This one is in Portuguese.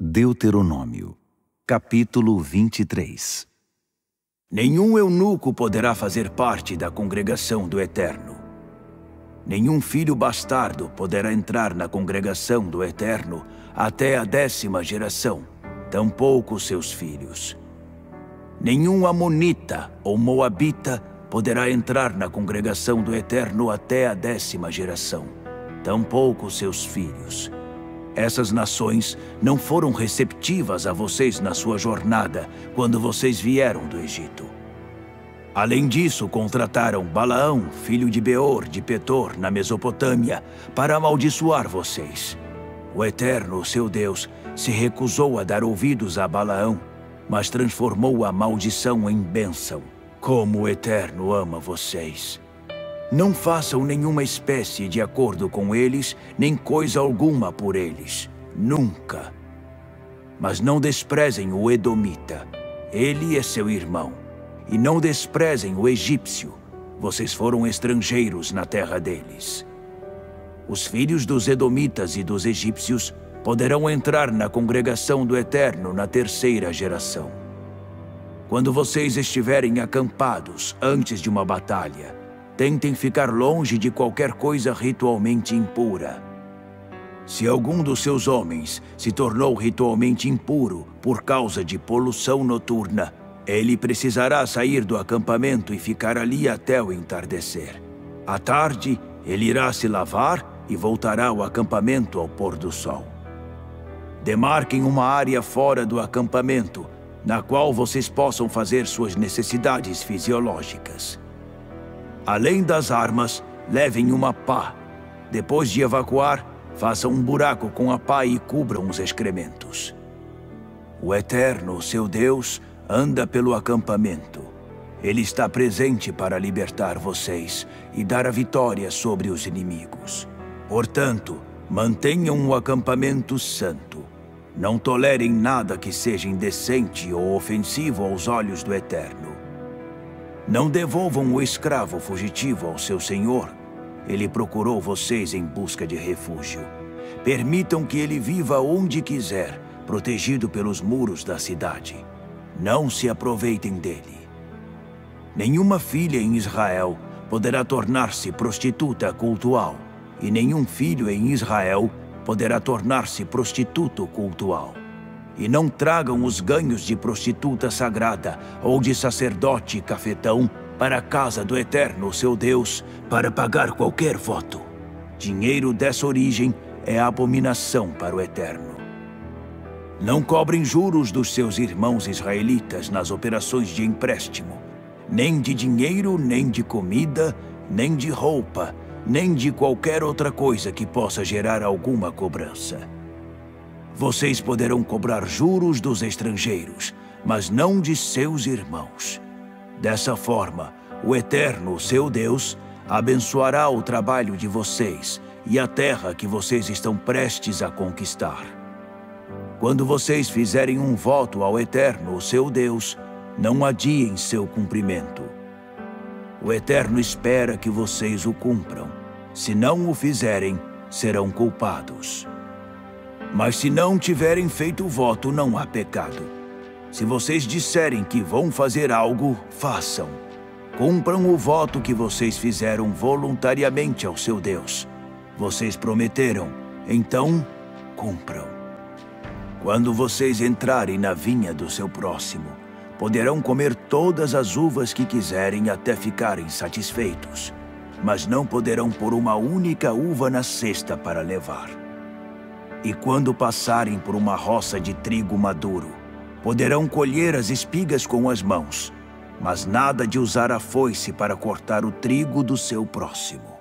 Deuteronômio, capítulo 23 Nenhum eunuco poderá fazer parte da congregação do Eterno. Nenhum filho bastardo poderá entrar na congregação do Eterno até a décima geração, tampouco seus filhos. Nenhum amonita ou moabita poderá entrar na congregação do Eterno até a décima geração, tampouco seus filhos essas nações não foram receptivas a vocês na sua jornada quando vocês vieram do Egito. Além disso, contrataram Balaão, filho de Beor, de Petor, na Mesopotâmia, para amaldiçoar vocês. O Eterno, seu Deus, se recusou a dar ouvidos a Balaão, mas transformou a maldição em bênção. Como o Eterno ama vocês. Não façam nenhuma espécie de acordo com eles, nem coisa alguma por eles. Nunca. Mas não desprezem o Edomita. Ele é seu irmão. E não desprezem o egípcio. Vocês foram estrangeiros na terra deles. Os filhos dos Edomitas e dos egípcios poderão entrar na congregação do Eterno na terceira geração. Quando vocês estiverem acampados antes de uma batalha, Tentem ficar longe de qualquer coisa ritualmente impura. Se algum dos seus homens se tornou ritualmente impuro por causa de poluição noturna, ele precisará sair do acampamento e ficar ali até o entardecer. À tarde, ele irá se lavar e voltará ao acampamento ao pôr do sol. Demarquem uma área fora do acampamento, na qual vocês possam fazer suas necessidades fisiológicas. Além das armas, levem uma pá. Depois de evacuar, façam um buraco com a pá e cubram os excrementos. O Eterno, seu Deus, anda pelo acampamento. Ele está presente para libertar vocês e dar a vitória sobre os inimigos. Portanto, mantenham o acampamento santo. Não tolerem nada que seja indecente ou ofensivo aos olhos do Eterno. Não devolvam o escravo fugitivo ao seu senhor. Ele procurou vocês em busca de refúgio. Permitam que ele viva onde quiser, protegido pelos muros da cidade. Não se aproveitem dele. Nenhuma filha em Israel poderá tornar-se prostituta cultual, e nenhum filho em Israel poderá tornar-se prostituto cultual e não tragam os ganhos de prostituta sagrada ou de sacerdote cafetão para a casa do Eterno, seu Deus, para pagar qualquer voto. Dinheiro dessa origem é abominação para o Eterno. Não cobrem juros dos seus irmãos israelitas nas operações de empréstimo, nem de dinheiro, nem de comida, nem de roupa, nem de qualquer outra coisa que possa gerar alguma cobrança. Vocês poderão cobrar juros dos estrangeiros, mas não de seus irmãos. Dessa forma, o Eterno, seu Deus, abençoará o trabalho de vocês e a terra que vocês estão prestes a conquistar. Quando vocês fizerem um voto ao Eterno, seu Deus, não adiem seu cumprimento. O Eterno espera que vocês o cumpram. Se não o fizerem, serão culpados. Mas se não tiverem feito o voto, não há pecado. Se vocês disserem que vão fazer algo, façam. Cumpram o voto que vocês fizeram voluntariamente ao seu Deus. Vocês prometeram, então cumpram. Quando vocês entrarem na vinha do seu próximo, poderão comer todas as uvas que quiserem até ficarem satisfeitos, mas não poderão pôr uma única uva na cesta para levar. E quando passarem por uma roça de trigo maduro, poderão colher as espigas com as mãos, mas nada de usar a foice para cortar o trigo do seu próximo.